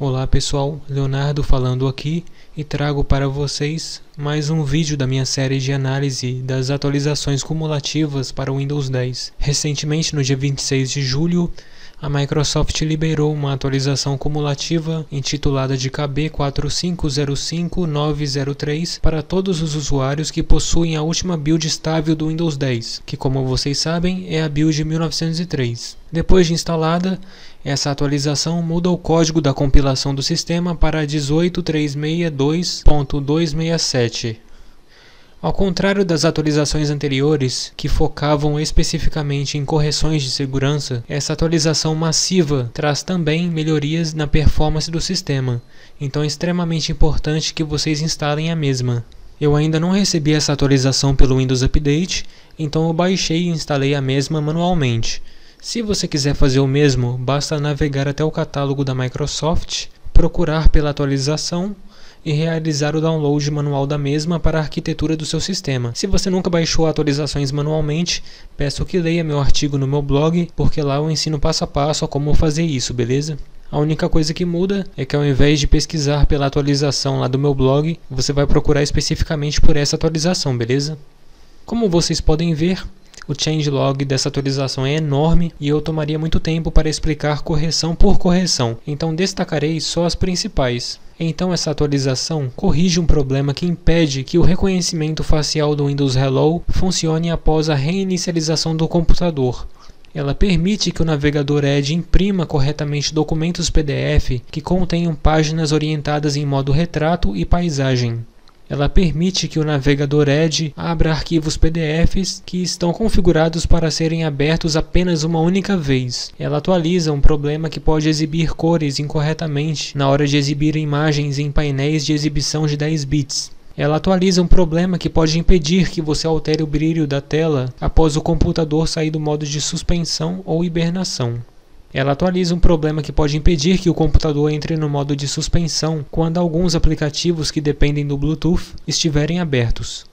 Olá pessoal, Leonardo falando aqui e trago para vocês mais um vídeo da minha série de análise das atualizações cumulativas para o Windows 10. Recentemente, no dia 26 de julho, a Microsoft liberou uma atualização cumulativa intitulada de KB4505903 para todos os usuários que possuem a última build estável do Windows 10, que como vocês sabem é a build 1903. Depois de instalada, essa atualização muda o código da compilação do sistema para 18362.267. Ao contrário das atualizações anteriores, que focavam especificamente em correções de segurança, essa atualização massiva traz também melhorias na performance do sistema, então é extremamente importante que vocês instalem a mesma. Eu ainda não recebi essa atualização pelo Windows Update, então eu baixei e instalei a mesma manualmente. Se você quiser fazer o mesmo, basta navegar até o catálogo da Microsoft, procurar pela atualização e realizar o download manual da mesma para a arquitetura do seu sistema. Se você nunca baixou atualizações manualmente, peço que leia meu artigo no meu blog, porque lá eu ensino passo a passo a como fazer isso, beleza? A única coisa que muda é que ao invés de pesquisar pela atualização lá do meu blog, você vai procurar especificamente por essa atualização, beleza? Como vocês podem ver, o changelog dessa atualização é enorme e eu tomaria muito tempo para explicar correção por correção, então destacarei só as principais. Então essa atualização corrige um problema que impede que o reconhecimento facial do Windows Hello funcione após a reinicialização do computador. Ela permite que o navegador Edge imprima corretamente documentos PDF que contenham páginas orientadas em modo retrato e paisagem. Ela permite que o navegador Edge abra arquivos PDFs que estão configurados para serem abertos apenas uma única vez. Ela atualiza um problema que pode exibir cores incorretamente na hora de exibir imagens em painéis de exibição de 10 bits. Ela atualiza um problema que pode impedir que você altere o brilho da tela após o computador sair do modo de suspensão ou hibernação. Ela atualiza um problema que pode impedir que o computador entre no modo de suspensão quando alguns aplicativos que dependem do Bluetooth estiverem abertos.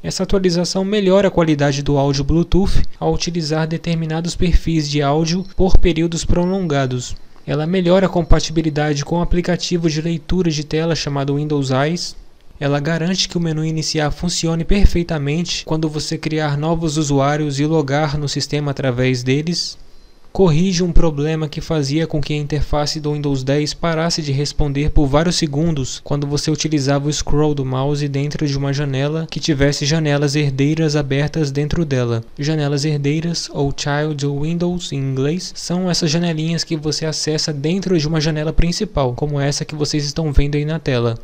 Essa atualização melhora a qualidade do áudio Bluetooth ao utilizar determinados perfis de áudio por períodos prolongados. Ela melhora a compatibilidade com o aplicativo de leitura de tela chamado Windows Eyes. Ela garante que o menu iniciar funcione perfeitamente quando você criar novos usuários e logar no sistema através deles corrige um problema que fazia com que a interface do Windows 10 parasse de responder por vários segundos quando você utilizava o scroll do mouse dentro de uma janela que tivesse janelas herdeiras abertas dentro dela. Janelas herdeiras, ou Child Windows em inglês, são essas janelinhas que você acessa dentro de uma janela principal, como essa que vocês estão vendo aí na tela.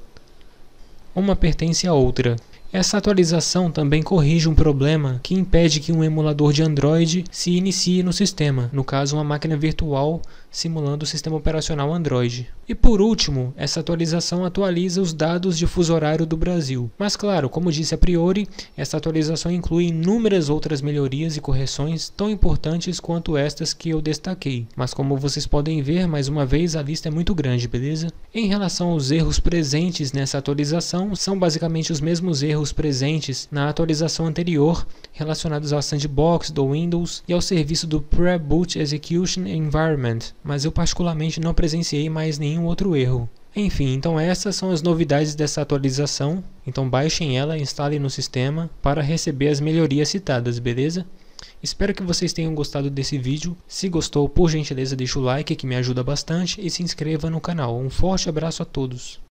Uma pertence à outra. Essa atualização também corrige um problema que impede que um emulador de Android se inicie no sistema, no caso uma máquina virtual simulando o sistema operacional Android. E por último, essa atualização atualiza os dados de fuso horário do Brasil. Mas claro, como disse a priori, essa atualização inclui inúmeras outras melhorias e correções tão importantes quanto estas que eu destaquei. Mas como vocês podem ver, mais uma vez a lista é muito grande, beleza? Em relação aos erros presentes nessa atualização, são basicamente os mesmos erros presentes na atualização anterior relacionados ao sandbox do Windows e ao serviço do Pre-Boot Execution Environment, mas eu particularmente não presenciei mais nenhum outro erro. Enfim, então essas são as novidades dessa atualização. Então baixem ela instalem no sistema para receber as melhorias citadas, beleza? Espero que vocês tenham gostado desse vídeo. Se gostou, por gentileza deixa o like que me ajuda bastante e se inscreva no canal. Um forte abraço a todos.